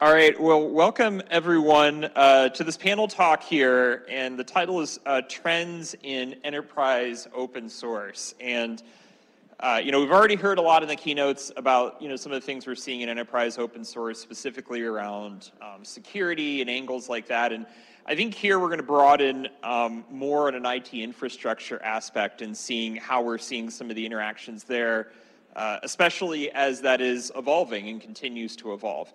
All right, well, welcome everyone uh, to this panel talk here, and the title is uh, Trends in Enterprise Open Source. And, uh, you know, we've already heard a lot in the keynotes about, you know, some of the things we're seeing in enterprise open source, specifically around um, security and angles like that. And I think here we're going to broaden um, more on an IT infrastructure aspect and seeing how we're seeing some of the interactions there, uh, especially as that is evolving and continues to evolve.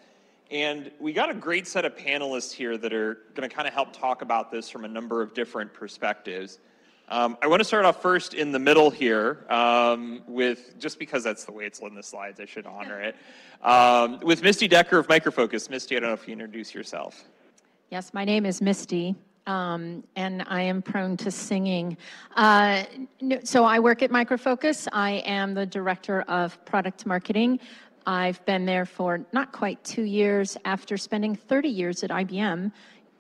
And we got a great set of panelists here that are going to kind of help talk about this from a number of different perspectives. Um, I want to start off first in the middle here um, with, just because that's the way it's in the slides, I should honor it, um, with Misty Decker of Micro Focus. Misty, I don't know if you introduce yourself. Yes, my name is Misty. Um, and I am prone to singing. Uh, so I work at Micro Focus. I am the director of product marketing. I've been there for not quite two years after spending 30 years at IBM,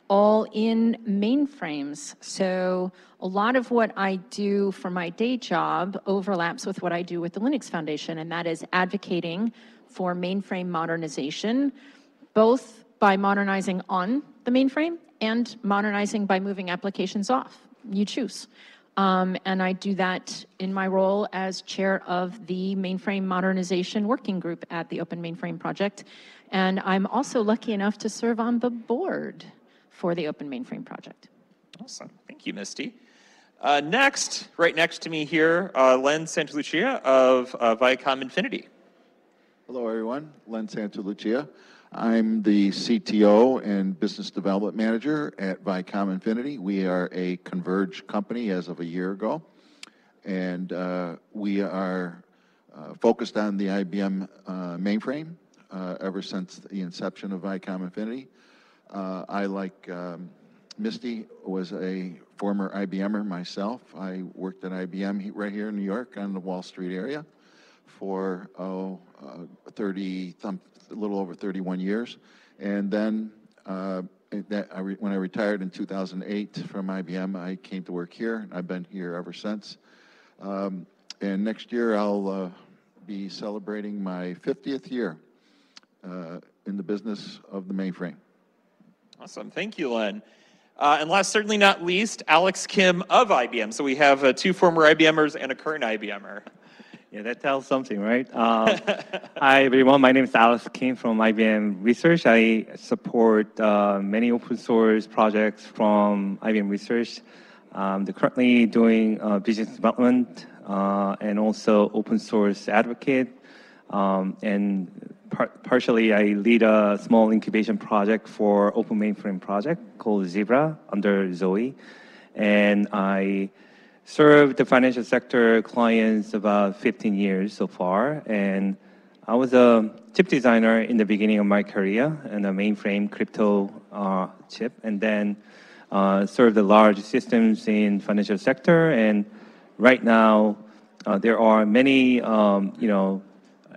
all in mainframes. So a lot of what I do for my day job overlaps with what I do with the Linux Foundation, and that is advocating for mainframe modernization, both by modernizing on the mainframe and modernizing by moving applications off. You choose. Um, and I do that in my role as chair of the Mainframe Modernization Working Group at the Open Mainframe Project. And I'm also lucky enough to serve on the board for the Open Mainframe Project. Awesome. Thank you, Misty. Uh, next, right next to me here, uh, Len Santalucia of uh, Vicom Infinity. Hello, everyone. Len Santalucia. I'm the CTO and Business Development Manager at Vicom Infinity. We are a converged company as of a year ago, and uh, we are uh, focused on the IBM uh, mainframe uh, ever since the inception of Vicom Infinity. Uh, I, like um, Misty, was a former IBMer myself. I worked at IBM right here in New York on the Wall Street area for oh, uh, 30, a little over 31 years. And then uh, that I when I retired in 2008 from IBM, I came to work here. And I've been here ever since. Um, and next year I'll uh, be celebrating my 50th year uh, in the business of the mainframe. Awesome. Thank you, Len. Uh, and last, certainly not least, Alex Kim of IBM. So we have uh, two former IBMers and a current IBMer. Yeah, that tells something, right? Uh, hi, everyone. My name is Alex Kim from IBM Research. I support uh, many open source projects from IBM Research. Um, they're currently doing uh, business development uh, and also open source advocate. Um, and par partially, I lead a small incubation project for Open Mainframe project called Zebra under Zowe. And I served the financial sector clients about 15 years so far, and I was a chip designer in the beginning of my career and a mainframe crypto uh, chip, and then uh, served the large systems in financial sector. And right now, uh, there are many, um, you know,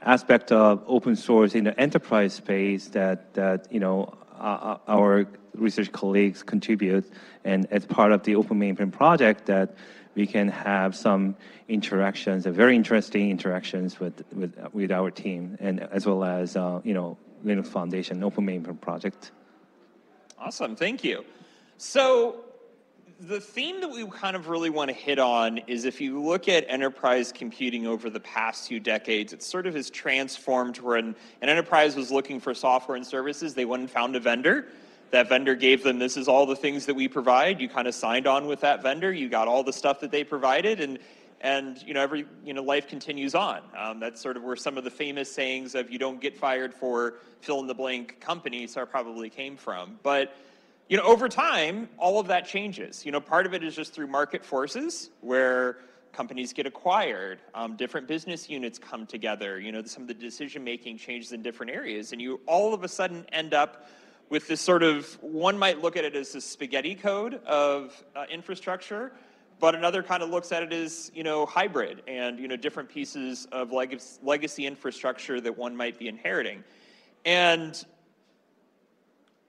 aspects of open source in the enterprise space that that you know uh, our research colleagues contribute, and as part of the Open Mainframe project that we can have some interactions, very interesting interactions with, with, with our team, and as well as, uh, you know, Linux Foundation, Open Mainframe project. Awesome, thank you. So the theme that we kind of really want to hit on is if you look at enterprise computing over the past few decades, it sort of has transformed when an enterprise was looking for software and services, they went and found a vendor that vendor gave them this is all the things that we provide. You kind of signed on with that vendor you got all the stuff that they provided and and you know every you know life continues on. Um, that's sort of where some of the famous sayings of you don't get fired for fill in the blank companies are probably came from. But you know over time all of that changes. You know part of it is just through market forces where companies get acquired um, different business units come together you know some of the decision making changes in different areas and you all of a sudden end up with this sort of, one might look at it as a spaghetti code of uh, infrastructure, but another kind of looks at it as, you know, hybrid and, you know, different pieces of legacy, legacy infrastructure that one might be inheriting. And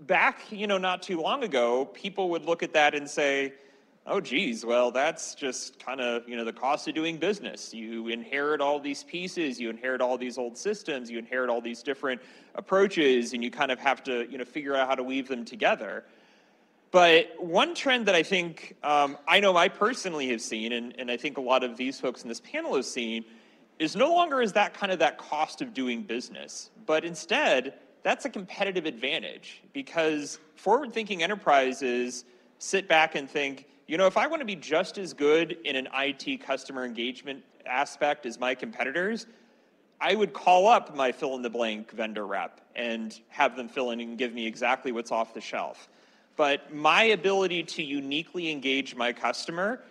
back, you know, not too long ago, people would look at that and say, Oh, geez. Well, that's just kind of, you know, the cost of doing business. You inherit all these pieces, you inherit all these old systems, you inherit all these different approaches, and you kind of have to, you know, figure out how to weave them together. But one trend that I think um, I know I personally have seen, and, and I think a lot of these folks in this panel have seen, is no longer is that kind of that cost of doing business, but instead, that's a competitive advantage because forward-thinking enterprises sit back and think, you know, if I want to be just as good in an IT customer engagement aspect as my competitors, I would call up my fill in the blank vendor rep and have them fill in and give me exactly what's off the shelf. But my ability to uniquely engage my customer,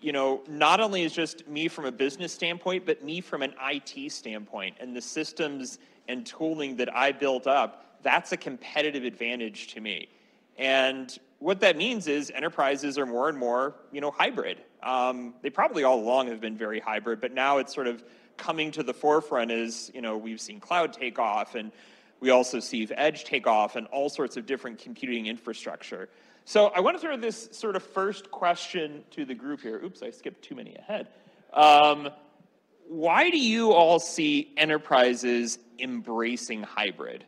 you know, not only is just me from a business standpoint, but me from an IT standpoint and the systems and tooling that I built up, that's a competitive advantage to me. And what that means is enterprises are more and more, you know, hybrid. Um, they probably all along have been very hybrid, but now it's sort of coming to the forefront as, you know, we've seen cloud take off and we also see edge take off and all sorts of different computing infrastructure. So I want to throw this sort of first question to the group here. Oops, I skipped too many ahead. Um, why do you all see enterprises embracing hybrid?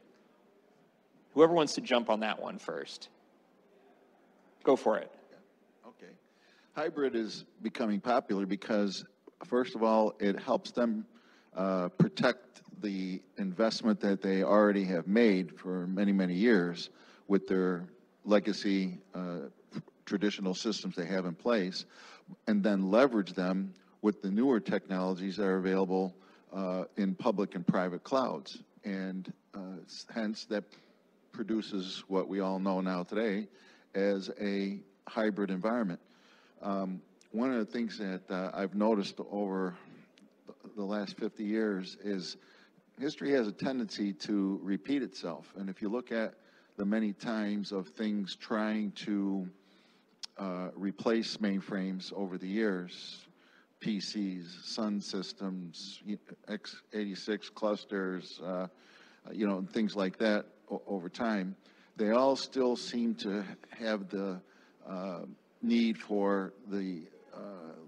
Whoever wants to jump on that one first. Go for it. Okay. Hybrid is becoming popular because, first of all, it helps them uh, protect the investment that they already have made for many, many years with their legacy uh, traditional systems they have in place, and then leverage them with the newer technologies that are available uh, in public and private clouds. And uh, hence, that produces what we all know now today as a hybrid environment. Um, one of the things that uh, I've noticed over the last 50 years is history has a tendency to repeat itself. And if you look at the many times of things trying to uh, replace mainframes over the years, PCs, Sun systems, x86 clusters, uh, you know, things like that over time, they all still seem to have the uh, need for the uh,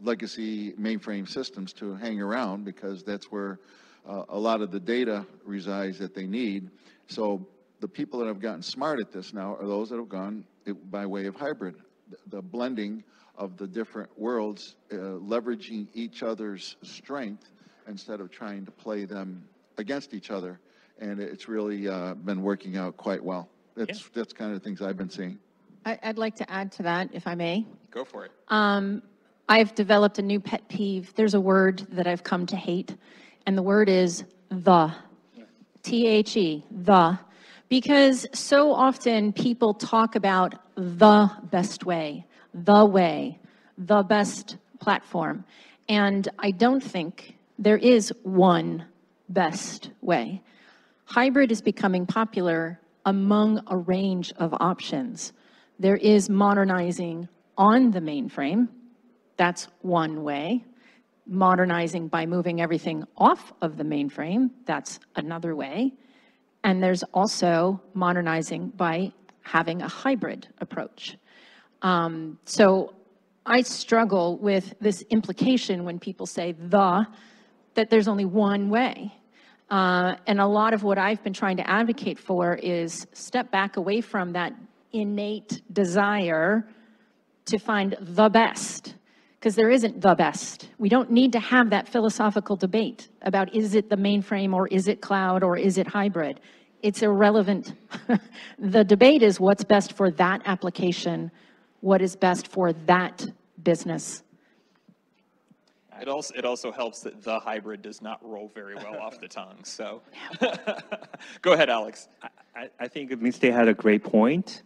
legacy mainframe systems to hang around because that's where uh, a lot of the data resides that they need. So the people that have gotten smart at this now are those that have gone by way of hybrid, the blending of the different worlds, uh, leveraging each other's strength instead of trying to play them against each other. And it's really uh, been working out quite well. That's, yeah. that's kind of the things I've been seeing. I, would like to add to that, if I may. Go for it. Um, I've developed a new pet peeve. There's a word that I've come to hate, and the word is the. T H E, the. Because so often people talk about the best way, the way, the best platform. And I don't think there is one best way. Hybrid is becoming popular among a range of options. There is modernizing on the mainframe. That's one way. Modernizing by moving everything off of the mainframe. That's another way. And there's also modernizing by having a hybrid approach. Um, so I struggle with this implication when people say the, that there's only one way. Uh, and a lot of what I've been trying to advocate for is step back away from that innate desire to find the best, because there isn't the best. We don't need to have that philosophical debate about is it the mainframe or is it cloud or is it hybrid. It's irrelevant. the debate is what's best for that application, what is best for that business. It also, it also helps that the hybrid does not roll very well off the tongue. So go ahead, Alex. I, I think Misty had a great point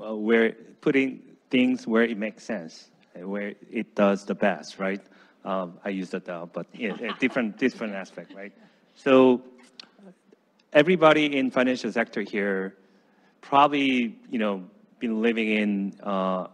uh, where putting things where it makes sense, where it does the best, right? Um, I use the now, but yeah, a different, different aspect, right? So everybody in financial sector here probably, you know, been living in uh,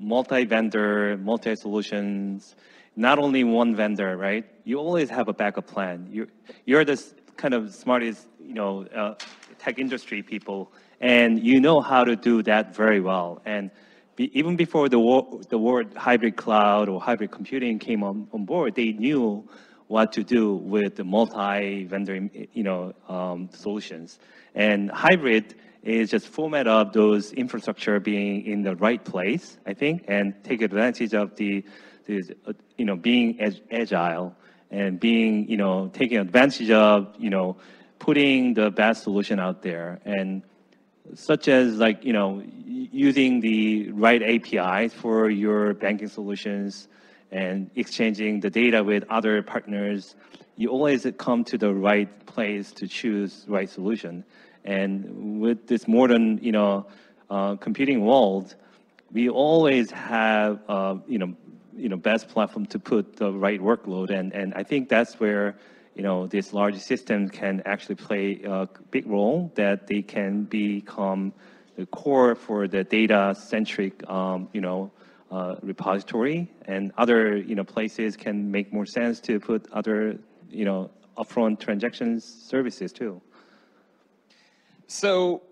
multi-vendor, multi-solutions, not only one vendor, right? You always have a backup plan. You're, you're the kind of smartest, you know, uh, tech industry people, and you know how to do that very well. And be, even before the, the word hybrid cloud or hybrid computing came on, on board, they knew what to do with the multi-vendor, you know, um, solutions. And hybrid is just format of those infrastructure being in the right place, I think, and take advantage of the, the uh, you know, being ag- agile and being, you know, taking advantage of, you know, putting the best solution out there. And such as like, you know, using the right APIs for your banking solutions and exchanging the data with other partners, you always come to the right place to choose right solution. And with this modern, you know, uh, computing world, we always have, uh, you know, you know, best platform to put the right workload. And, and I think that's where, you know, this large system can actually play a big role that they can become the core for the data-centric, um, you know, uh, repository and other, you know, places can make more sense to put other, you know, upfront transactions services too. So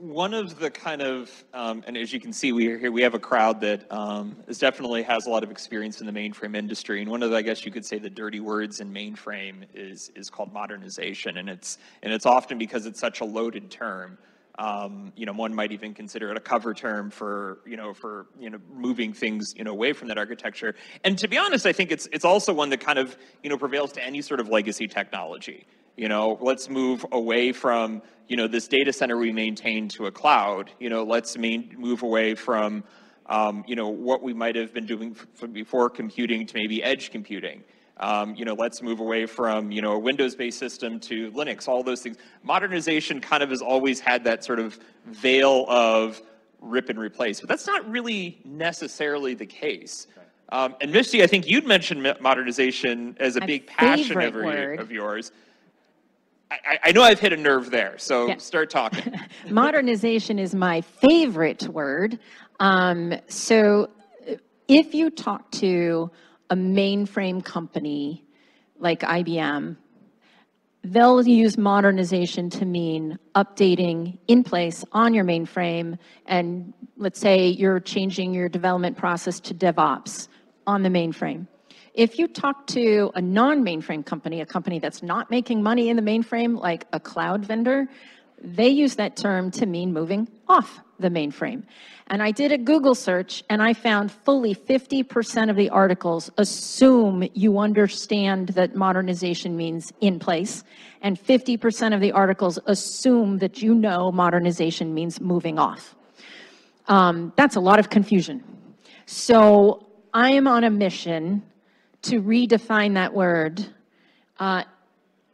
one of the kind of, um, and as you can see, we are here, we have a crowd that um, is definitely has a lot of experience in the mainframe industry. And one of the, I guess you could say, the dirty words in mainframe is is called modernization, and it's and it's often because it's such a loaded term. Um, you know, one might even consider it a cover term for you know for you know moving things you know away from that architecture. And to be honest, I think it's it's also one that kind of you know prevails to any sort of legacy technology. You know, let's move away from, you know, this data center we maintain to a cloud. You know, let's main, move away from, um, you know, what we might have been doing f- before computing to maybe edge computing. Um, you know, let's move away from, you know, a Windows-based system to Linux, all those things. Modernization kind of has always had that sort of veil of rip and replace, but that's not really necessarily the case. Um, and Misty, I think you'd mentioned modernization as a My big passion of, of yours. I, I- know I've hit a nerve there, so Yeah. start talking. Modernization is my favorite word. Um, so uh, if you talk to a mainframe company like IBM, they'll use modernization to mean updating in place on your mainframe. And let's say you're changing your development process to DevOps on the mainframe. If you talk to a non-mainframe company, a company that's not making money in the mainframe, like a cloud vendor, they use that term to mean moving off the mainframe. And I did a Google search and I found fully 50% of the articles assume you understand that modernization means in place, and 50% of the articles assume that you know modernization means moving off. Um, that's a lot of confusion. So I am on a mission to redefine that word uh,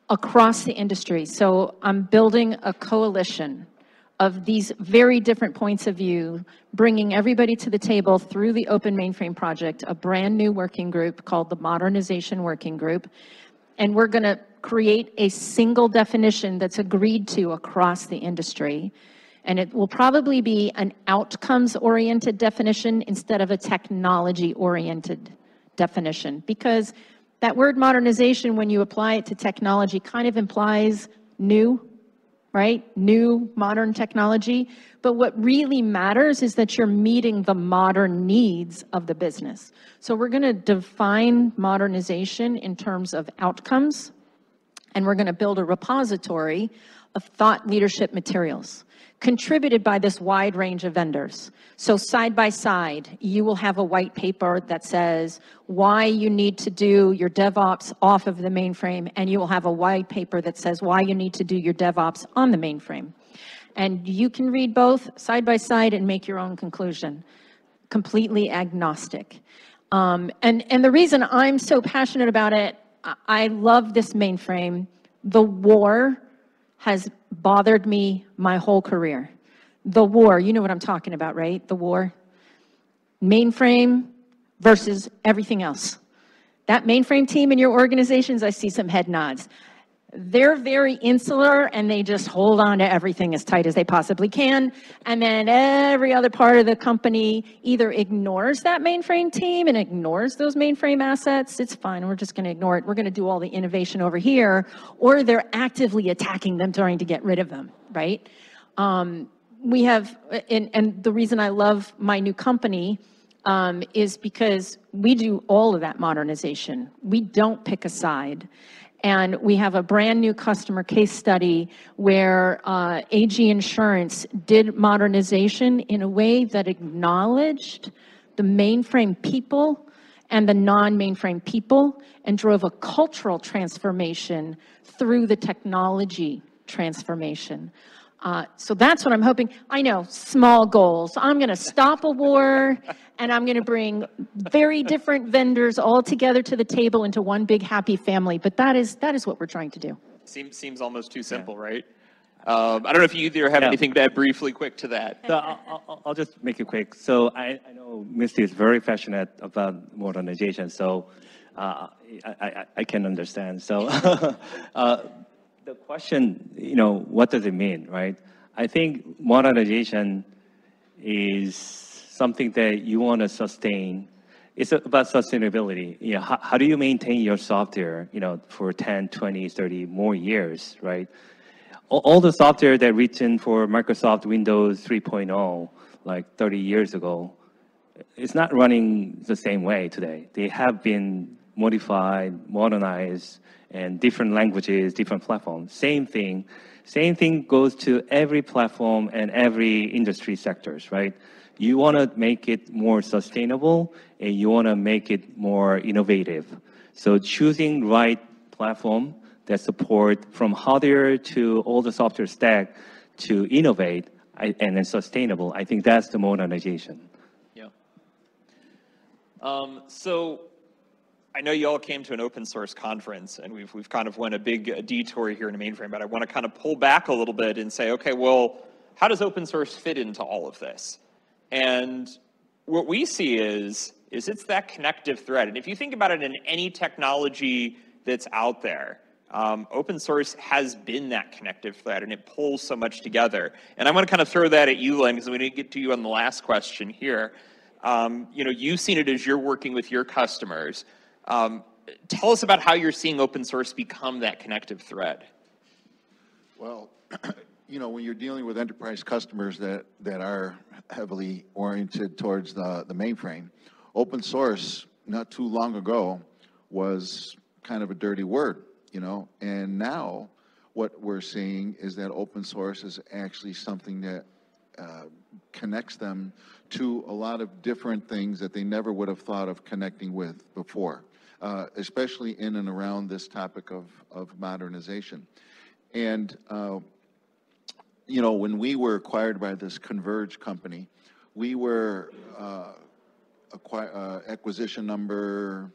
across the industry. So I'm building a coalition of these very different points of view, bringing everybody to the table through the Open Mainframe Project, a brand new working group called the Modernization Working Group. And we're going to create a single definition that's agreed to across the industry. And it will probably be an outcomes-oriented definition instead of a technology-oriented definition. Because that word modernization, when you apply it to technology, kind of implies new, right? New, modern technology. But what really matters is that you're meeting the modern needs of the business. So we're going to define modernization in terms of outcomes, and we're going to build a repository of thought leadership materials contributed by this wide range of vendors. So side by side, you will have a white paper that says why you need to do your DevOps off of the mainframe, and you will have a white paper that says why you need to do your DevOps on the mainframe. And you can read both side by side and make your own conclusion, completely agnostic. Um, and, and the reason I'm so passionate about it, I, I love this mainframe. The war has bothered me my whole career. The war, you know what I'm talking about, right? The war. Mainframe versus everything else. That mainframe team in your organizations, I see some head nods. They're very insular and they just hold on to everything as tight as they possibly can. And then every other part of the company either ignores that mainframe team and ignores those mainframe assets. It's fine, we're just going to ignore it. We're going to do all the innovation over here. Or they're actively attacking them, trying to get rid of them, right? Um, we have, and, and the reason I love my new company um, is because we do all of that modernization. We don't pick a side. And we have a brand new customer case study where uh, AG Insurance did modernization in a way that acknowledged the mainframe people and the non-mainframe people and drove a cultural transformation through the technology transformation. Uh, so that's what I'm hoping. I know, small goals. I'm going to stop a war and I'm going to bring very different vendors all together to the table into one big happy family. But that is that is what we're trying to do. Seems seems almost too simple, right? Um, I don't know if you either have Yeah. anything to add briefly, quick to that. So I'll, I'll, I'll just make it quick. So I, I know Misty is very passionate about modernization. So uh, I, I, I can understand. So uh, the question, you know, what does it mean, right? I think modernization is something that you want to sustain. It's about sustainability. You know, how, how do you maintain your software, you know, for 10, 20, 30 more years, right? all, all the software that written for Microsoft Windows 3.0 like 30 years ago, it's not running the same way today. They have been modified, modernized, and different languages, different platforms. Same thing. Same thing goes to every platform and every industry sectors, right? You want to make it more sustainable and you want to make it more innovative. So choosing right platform that support from hardware to all the software stack to innovate and then sustainable, I think that's the modernization. Yeah. Um, so I know you all came to an open source conference and we've, we've kind of went a big uh, detour here in the mainframe, but I want to kind of pull back a little bit and say, okay, well, how does open source fit into all of this? And what we see is, is it's that connective thread. And if you think about it in any technology that's out there, um, open source has been that connective thread and it pulls so much together. And I want to kind of throw that at you, Len, because we didn't get to you on the last question here. Um, you know, you've seen it as you're working with your customers. Um, tell us about how you're seeing open source become that connective thread. Well, you know, when you're dealing with enterprise customers that, that are heavily oriented towards the, the mainframe, open source, not too long ago, was kind of a dirty word, you know? And now, what we're seeing is that open source is actually something that uh, connects them to a lot of different things that they never would have thought of connecting with before, uh, especially in and around this topic of, of modernization. And, uh, you know, when we were acquired by this Converge company, we were uh, acqui- uh, acquisition number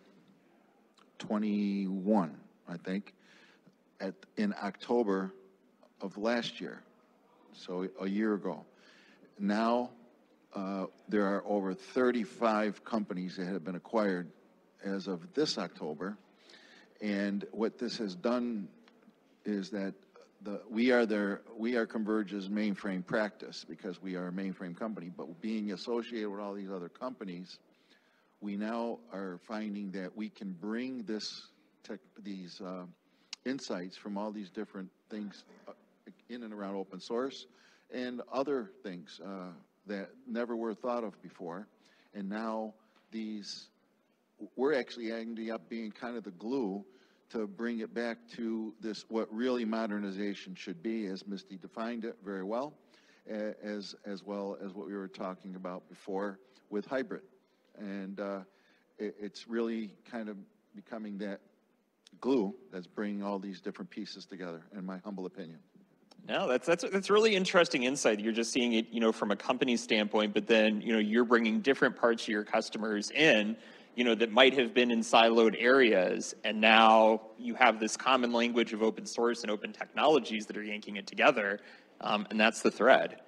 21, I think, at, in October of last year, so a year ago. Now, uh, there are over 35 companies that have been acquired as of this October. And what this has done is that the, we are their, we are Converge's mainframe practice because we are a mainframe company, but being associated with all these other companies, we now are finding that we can bring this tech, these uh, insights from all these different things uh, in and around open source and other things uh, that never were thought of before. And now these, we're actually ending up being kind of the glue to bring it back to this, what really modernization should be, as Misty defined it very well, as, as well as what we were talking about before with hybrid. And uh, it, it's really kind of becoming that glue that's bringing all these different pieces together, in my humble opinion. No, that's that's that's really interesting insight. You're just seeing it, you know, from a company standpoint, but then you know you're bringing different parts of your customers in, you know, that might have been in siloed areas, and now you have this common language of open source and open technologies that are yanking it together, um, and that's the thread.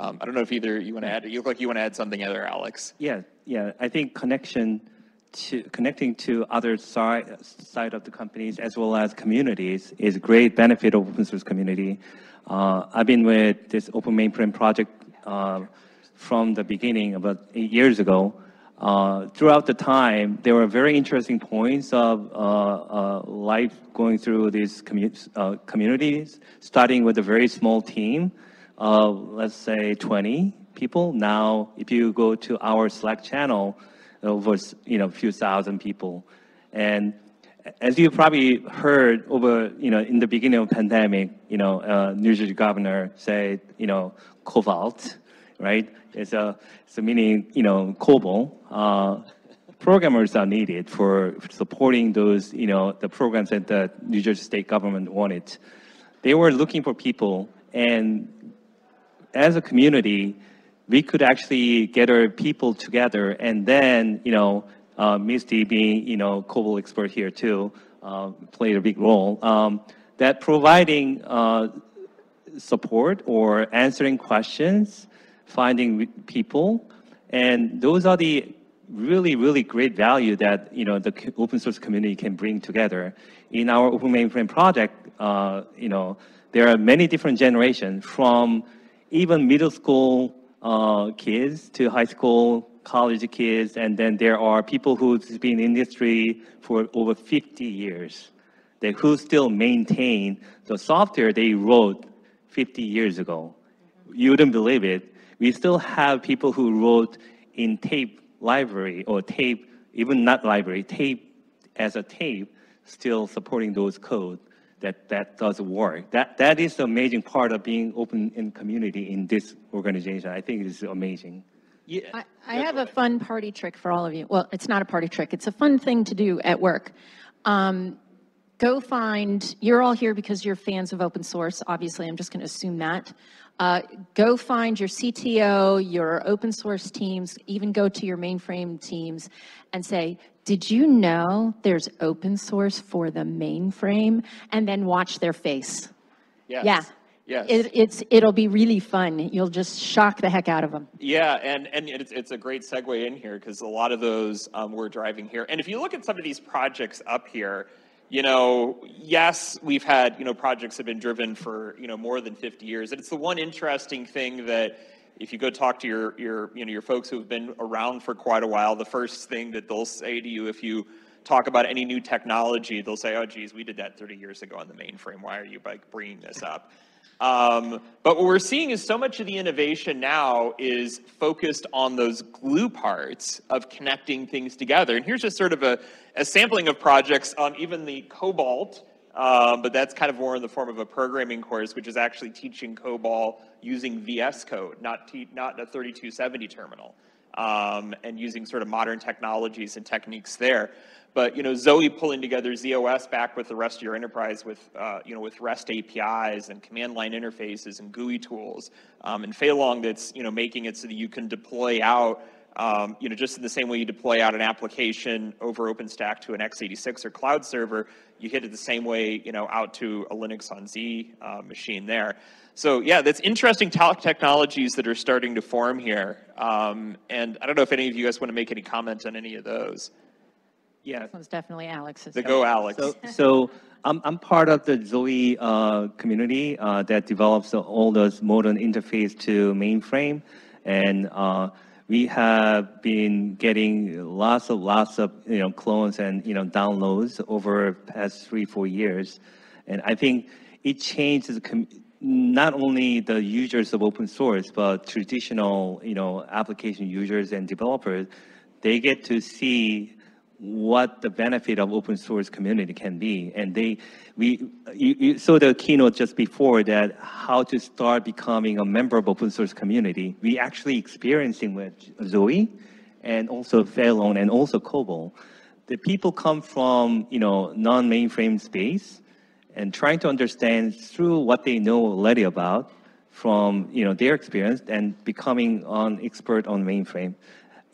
Um, I don't know if either you want to add. You look like you want to add something other, Alex. Yeah, yeah. I think connection to connecting to other side side of the companies as well as communities is a great benefit of open source community. Uh, I've been with this open mainframe project uh, from the beginning about eight years ago. Uh, throughout the time, there were very interesting points of uh, uh, life going through these commu- uh, communities, starting with a very small team of, let's say 20 people. Now, if you go to our Slack channel, over you know a few thousand people, and as you probably heard over you know in the beginning of pandemic, you know uh, New Jersey governor said you know cobalt, right? It's a it's a meaning you know COBOL. Uh, programmers are needed for supporting those you know the programs that the New Jersey state government wanted. They were looking for people, and as a community, we could actually gather people together and then, you know, uh, Misty being, you know, COBOL expert here too, uh, played a big role. Um, that providing uh, support or answering questions, finding people, and those are the really, really great value that, you know, the open source community can bring together. In our open mainframe project, uh, you know, there are many different generations from even middle school uh, kids to high school, college kids, and then there are people who've been in industry for over 50 years, that who still maintain the software they wrote 50 years ago. You wouldn't believe it. We still have people who wrote in tape library or tape, even not library, tape as a tape, still supporting those code that that does work. That that is the amazing part of being open in community in this organization. I think it is amazing. Yeah. I, I have a fun party trick for all of you. Well, it's not a party trick. It's a fun thing to do at work. Um, go find, you're all here because you're fans of open source. Obviously, I'm just going to assume that. Uh, go find your CTO, your open source teams, even go to your mainframe teams and say, did you know there's open source for the mainframe? And then watch their face. Yes. Yeah. Yes. It, it's, it'll be really fun. You'll just shock the heck out of them. Yeah, and, and it's, it's a great segue in here because a lot of those um, we're driving here. And if you look at some of these projects up here, you know, yes, we've had, you know, projects have been driven for, you know, more than 50 years. And it's the one interesting thing that if you go talk to your, your, you know, your folks who have been around for quite a while, the first thing that they'll say to you if you talk about any new technology, they'll say, oh, geez, we did that 30 years ago on the mainframe. Why are you like bringing this up? Um, but what we're seeing is so much of the innovation now is focused on those glue parts of connecting things together. And here's just sort of a, a sampling of projects, on even the COBOL, um, but that's kind of more in the form of a programming course, which is actually teaching COBOL using VS Code, not, not a 3270 terminal, um, and using sort of modern technologies and techniques there. But you know, Zowe pulling together z/OS back with the rest of your enterprise with uh, you know with REST APIs and command line interfaces and GUI tools, um, and Feilong that's you know making it so that you can deploy out um, you know just in the same way you deploy out an application over OpenStack to an x86 or cloud server, you hit it the same way you know out to a Linux on Z uh, machine there. So yeah, that's interesting technologies that are starting to form here. Um, and I don't know if any of you guys want to make any comments on any of those. Yeah. This one's definitely Alex's. The Go Alex. So, so I'm, I'm part of the Zowe uh, community uh, that develops all those modern interface to mainframe. And uh, we have been getting lots of lots of you know clones and you know downloads over past three four years, and I think it changes not only the users of open source but traditional you know application users and developers. They get to see what the benefit of open source community can be. And they, we, you, you saw the keynote just before that how to start becoming a member of open source community. We actually experiencing with Zowe and also Feilong and also COBOL. The people come from, you know, non-mainframe space and trying to understand through what they know already about from, you know, their experience and becoming an expert on mainframe.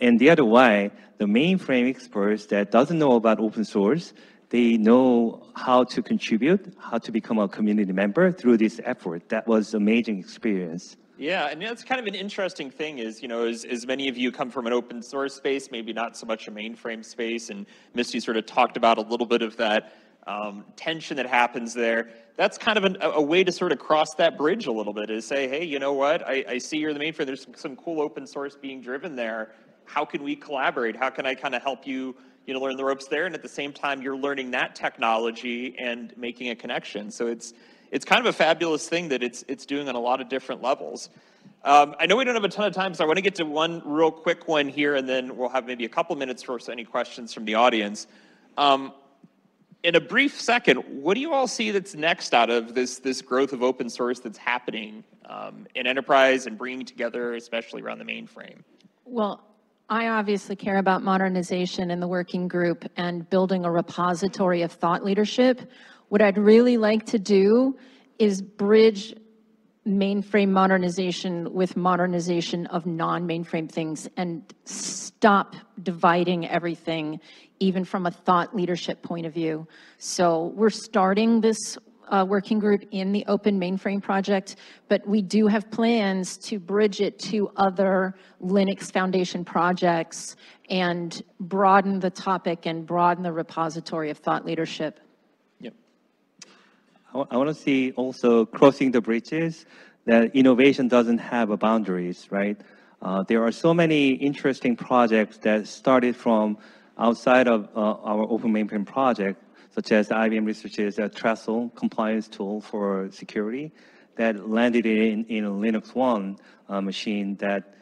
And the other way, the mainframe experts that doesn't know about open source, they know how to contribute, how to become a community member through this effort. That was amazing experience. Yeah, and that's kind of an interesting thing is, you know, as, as many of you come from an open source space, maybe not so much a mainframe space, and Misty sort of talked about a little bit of that um, tension that happens there. That's kind of an, a, way to sort of cross that bridge a little bit is say, hey, you know what, I, I see you're the mainframe, there's some, some cool open source being driven there how can we collaborate? How can I kind of help you, you know, learn the ropes there? And at the same time, you're learning that technology and making a connection. So it's it's kind of a fabulous thing that it's it's doing on a lot of different levels. Um, I know we don't have a ton of time, so I want to get to one real quick one here, and then we'll have maybe a couple minutes for any questions from the audience. Um, in a brief second, what do you all see that's next out of this this growth of open source that's happening um, in enterprise and bringing together, especially around the mainframe? Well, I obviously care about modernization in the working group and building a repository of thought leadership. What I'd really like to do is bridge mainframe modernization with modernization of non-mainframe things and stop dividing everything, even from a thought leadership point of view. So we're starting this uh, working group in the Open Mainframe Project, but we do have plans to bridge it to other Linux Foundation projects and broaden the topic and broaden the repository of thought leadership. Yep. I want to see also crossing the bridges that innovation doesn't have a boundaries, right? Uh, there are so many interesting projects that started from outside of uh, our open mainframe project, such as IBM Research's uh, Trestle compliance tool for security that landed in, in a Linux One uh, machine that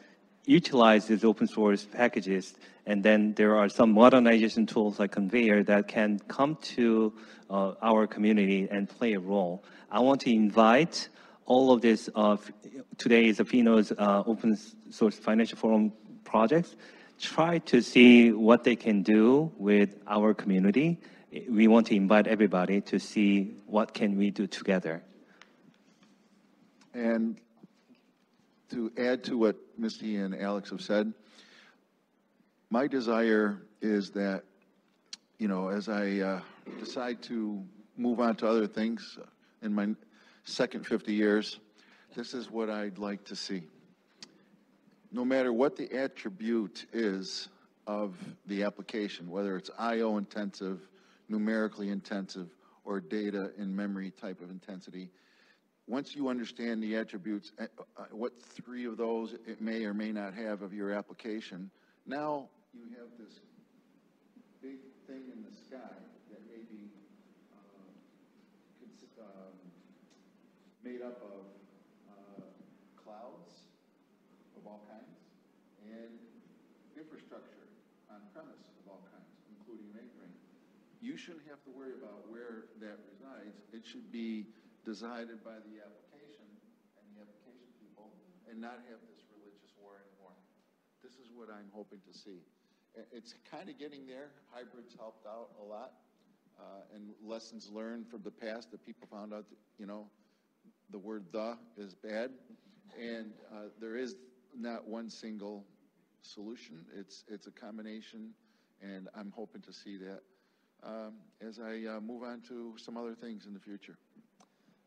utilizes open source packages. And then there are some modernization tools like Konveyor that can come to uh, our community and play a role. I want to invite all of this, uh, today is a FINOS uh, open source financial forum projects, try to see what they can do with our community. We want to invite everybody to see what can we do together. And to add to what Misty and Alex have said, my desire is that, you know, as I uh, decide to move on to other things in my second 50 years, this is what I'd like to see. No matter what the attribute is of the application, whether it's I.O. intensive, numerically intensive, or data and memory type of intensity, once you understand the attributes, uh, uh, what three of those it may or may not have of your application, now you have this big thing in the sky that may be uh, made up of uh, clouds of all kinds and infrastructure on premise of all kinds, including mainframe. You shouldn't have to worry about where that resides. It should be decided by the application and the application people and not have this religious war anymore. This is what I'm hoping to see. It's kind of getting there. Hybrids helped out a lot. Uh, and lessons learned from the past that people found out, that, you know, the word the is bad. And uh, there is not one single solution. It's, it's a combination, and I'm hoping to see that um, as I uh, move on to some other things in the future.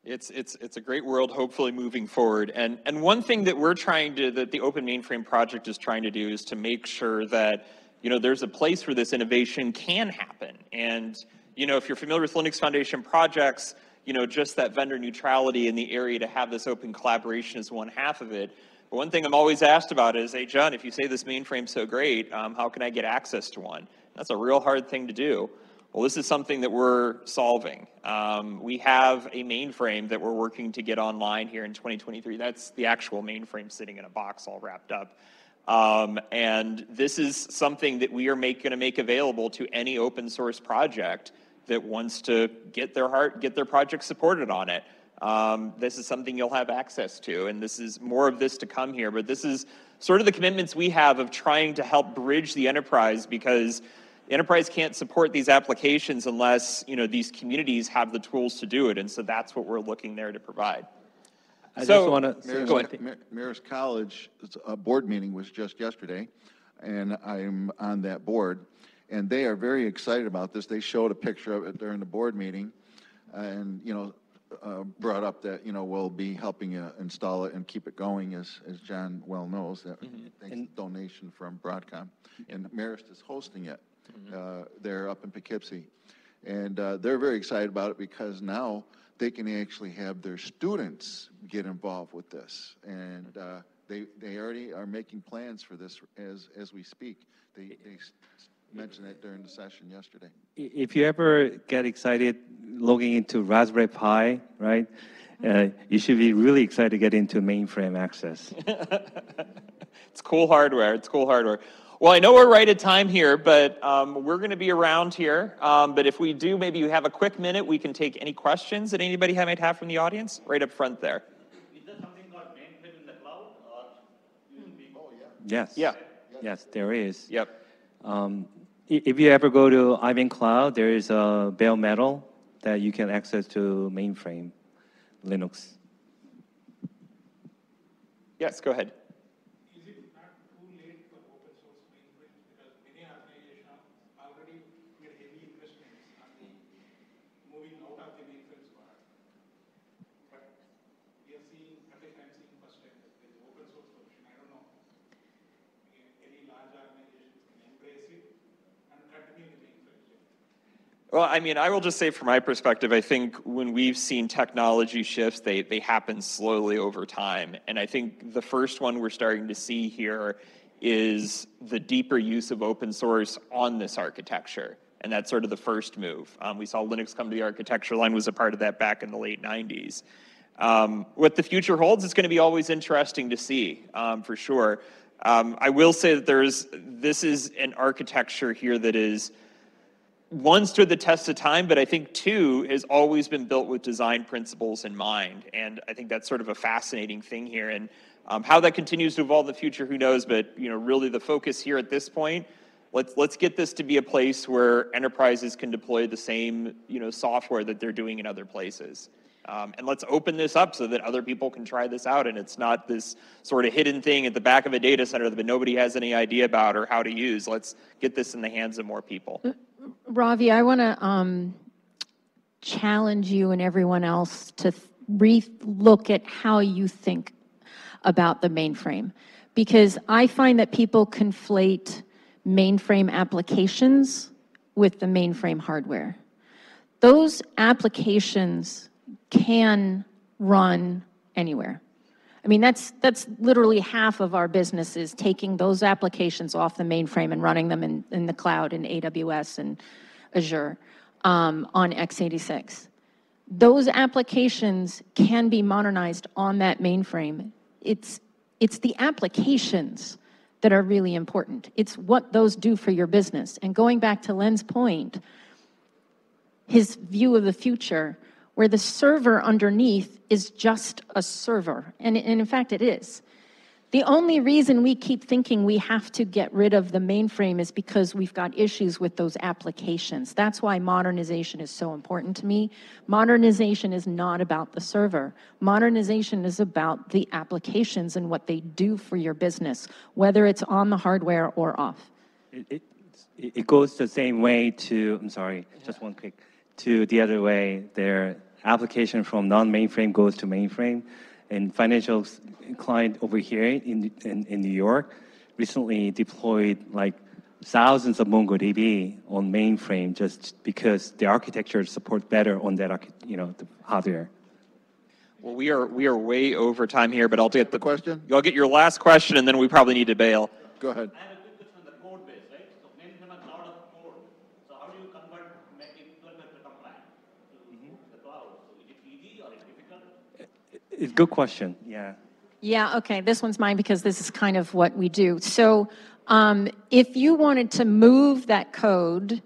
It's, it's, it's a great world, hopefully moving forward. And, and one thing that we're trying to, that the Open Mainframe Project is trying to do is to make sure that, you know, there's a place where this innovation can happen. And, you know, if you're familiar with Linux Foundation projects, you know, just that vendor neutrality in the area to have this open collaboration is one half of it. But one thing I'm always asked about is, hey, John, if you say this mainframe's so great, um, how can I get access to one? That's a real hard thing to do. Well, this is something that we're solving. Um, we have a mainframe that we're working to get online here in 2023. That's the actual mainframe sitting in a box all wrapped up. Um, and this is something that we are going to make available to any open source project that wants to get their heart, get their project supported on it. Um, this is something you'll have access to, and this is more of this to come here. But this is sort of the commitments we have of trying to help bridge the enterprise because enterprise can't support these applications unless you know these communities have the tools to do it, and so that's what we're looking there to provide. I So- just want to Marist, Go ahead. College, a board meeting was just yesterday, and I'm on that board. And they are very excited about this. They showed a picture of it during the board meeting and, you know, uh, brought up that, you know, we'll be helping you install it and keep it going, as, as John well knows, that thanks to donation from Broadcom. And Marist is hosting it. Uh, They're up in Poughkeepsie. And uh, they're very excited about it because now they can actually have their students get involved with this. And uh, they, they already are making plans for this as, as we speak. They, they s- mentioned that during the session yesterday. If you ever get excited logging into Raspberry Pi, right? Uh, you should be really excited to get into mainframe access. It's cool hardware. It's cool hardware. Well, I know we're right at time here, but um, we're going to be around here. Um, but if we do, maybe you have a quick minute, we can take any questions that anybody might have from the audience right up front there. Is there something called mainframe in the cloud? Yes. Yeah. Yes, there is. Yep. Um, if you ever go to IBM Cloud, there is a bare metal that you can access to mainframe Linux. Yes, go ahead. Is it not too late for open source mainframes because many organizations already made heavy investments on the moving out of the mainframes part. But we are seeing, at least I'm seeing first time that there is open source solution. I don't know. eh, Any large organizations can embrace it and continue the mainframes. Well, I mean, I will just say from my perspective, I think when we've seen technology shifts, they, they happen slowly over time. And I think the first one we're starting to see here is the deeper use of open source on this architecture. And that's sort of the first move. Um, we saw Linux come to the architecture line was a part of that back in the late 90s. Um, what the future holds is going to be always interesting to see, um, for sure. Um, I will say that there's this is an architecture here that is one stood the test of time, but I think two has always been built with design principles in mind, and I think that's sort of a fascinating thing here. And um, how that continues to evolve in the future, who knows? But you know, really, the focus here at this point, let's let's get this to be a place where enterprises can deploy the same you know software that they're doing in other places. Um, and let's open this up so that other people can try this out, and it's not this sort of hidden thing at the back of a data center that nobody has any idea about or how to use. Let's get this in the hands of more people. Ravi, I want to um, challenge you and everyone else to th- re-look at how you think about the mainframe. Because I find that people conflate mainframe applications with the mainframe hardware. Those applications can run anywhere. I mean, that's, that's literally half of our business is taking those applications off the mainframe and running them in, in the cloud in AWS and Azure um, on x86. Those applications can be modernized on that mainframe. It's, it's the applications that are really important. It's what those do for your business. And going back to Len's point, his view of the future, where the server underneath is just a server. And, in fact, it is. The only reason we keep thinking we have to get rid of the mainframe is because we've got issues with those applications. That's why modernization is so important to me. Modernization is not about the server. Modernization is about the applications and what they do for your business, whether it's on the hardware or off. It, it, it goes the same way to, I'm sorry, just one quick, to the other way. Their application from non-mainframe goes to mainframe. And financial client over here in, in, in New York recently deployed like thousands of MongoDB on mainframe just because the architecture supports better on that, you know, the hardware. Well, we are we are way over time here, but I'll get the The question? I'll get your last question, and then we probably need to bail. Go ahead. I have a quick question on the code base, right? So mainframe has a lot of code. So how do you convert, make it implement compliant to the cloud? So is it easy or is it difficult? It's good question, yeah. Yeah, okay, this one's mine because this is kind of what we do. So um, if you wanted to move that code,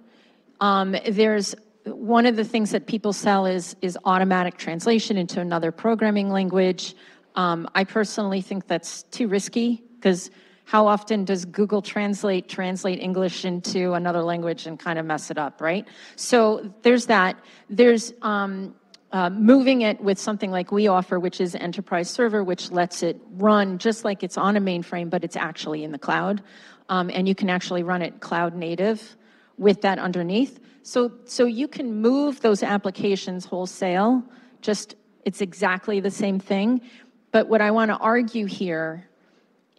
um, there's one of the things that people sell is, is automatic translation into another programming language. Um, I personally think that's too risky because how often does Google Translate translate English into another language and kind of mess it up, right? So there's that. There's um, uh, moving it with something like we offer, which is Enterprise Server, which lets it run just like it's on a mainframe, but it's actually in the cloud. Um, and you can actually run it cloud native with that underneath. So, so you can move those applications wholesale, just it's exactly the same thing. But what I want to argue here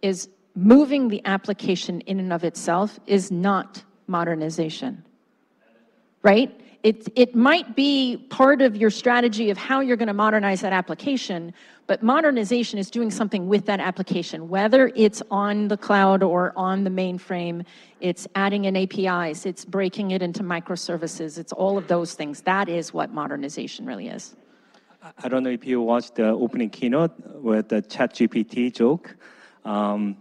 is moving the application in and of itself is not modernization right? It, it might be part of your strategy of how you're going to modernize that application, but modernization is doing something with that application, whether it's on the cloud or on the mainframe, it's adding in APIs, it's breaking it into microservices, it's all of those things. That is what modernization really is. I don't know if you watched the opening keynote with the ChatGPT joke. Um,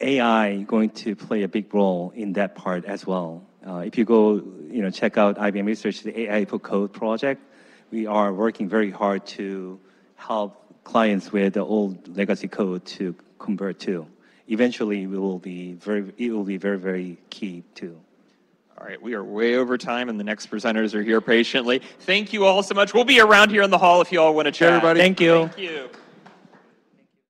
AI going to play a big role in that part as well. Uh, if you go, you know, check out IBM Research, the AI for Code project, we are working very hard to help clients with the old legacy code to convert to. Eventually, we will be very, it will be very, very key too. All right, we are way over time, and the next presenters are here patiently. Thank you all so much. We'll be around here in the hall if you all want to chat. everybody. Thank you. Thank you.